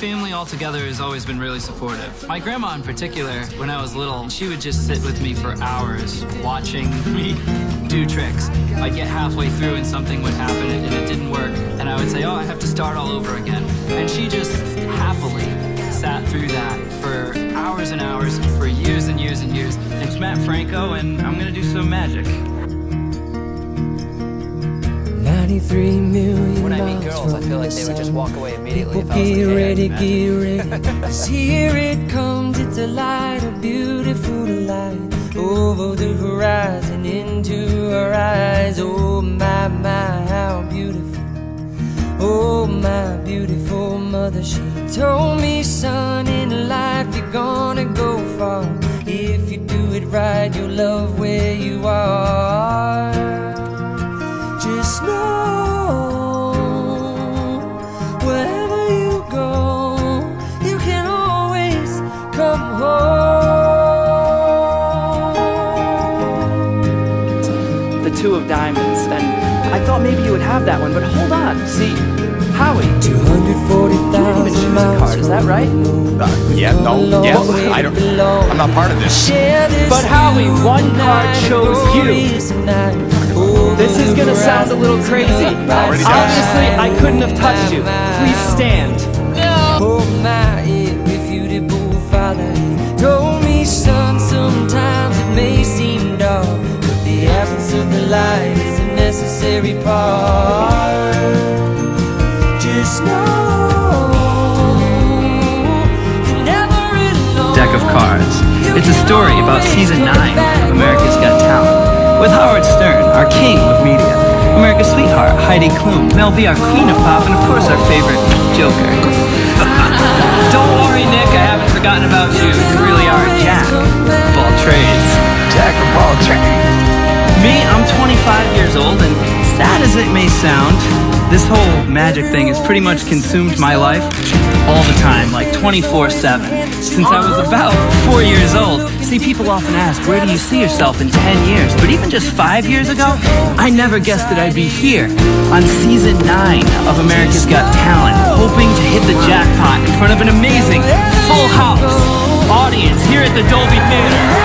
Family altogether has always been really supportive. My grandma, in particular, when I was little, she would just sit with me for hours watching me do tricks. I'd get halfway through and something would happen and it didn't work, and I would say, Oh, I have to start all over again. And she just happily sat through that for hours and hours, for years and years and years. It's Mat Franco, and I'm gonna do some magic. 93 million When I meet girls, I feel like the they would just walk away immediately People if I was get like, hey, ready, get ready. 'Cause here it comes, it's a light, a beautiful light. Over the horizon, into our eyes. Oh my, my, how beautiful. Oh my beautiful mother, she told me, son, in life you're gonna go far. If you do it right, you'll love where you are. Come home. the two of diamonds, and I thought maybe you would have that one, but hold on. See, Howie, you even choose 240,000 a miles card, is that right? Uh, yeah, no, yeah, I don't, I'm not part of this. But Howie, one card chose you. This is gonna sound a little crazy. Obviously, I couldn't have touched you. Please stand. Oh light is a necessary part. Just know you're never alone. Deck of Cards. It's a story about season 9 of America's Got Talent. With Howard Stern, our king of media, America's sweetheart, Heidi Klum, Mel B, our queen of pop, and of course our favorite, Joker. 25 years old, and sad as it may sound, this whole magic thing has pretty much consumed my life all the time, like 24 7, since I was about four years old. See, people often ask, where do you see yourself in 10 years? But even just five years ago, I never guessed that I'd be here on season 9 of America's Got Talent, hoping to hit the jackpot in front of an amazing full house audience here at the Dolby Theater.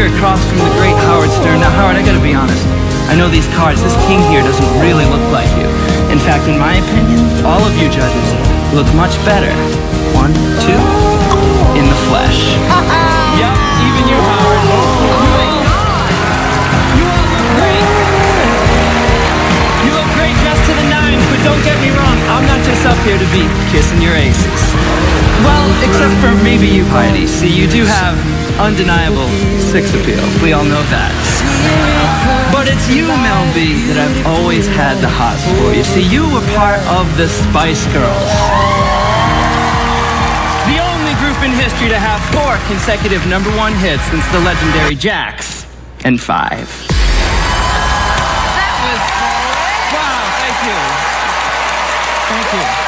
Here across from the great Howard Stern. Now, Howard, I gotta be honest. I know these cards, this king here doesn't really look like you. In fact, in my opinion, all of you judges look much better. One, two, in the flesh. yep, even you, Howard. Oh you all look great. You look great just to the nines, but don't get me wrong, I'm not just up here to be kissing your aces. Well, except for maybe you, Heidi. See, you do have undeniable sex appeal. We all know that. But it's you, Mel B, that I've always had the hots for. You see, you were part of the Spice Girls. The only group in history to have four consecutive number one hits since the legendary Jax and Five. That was wow! Thank you. Thank you. Thank you.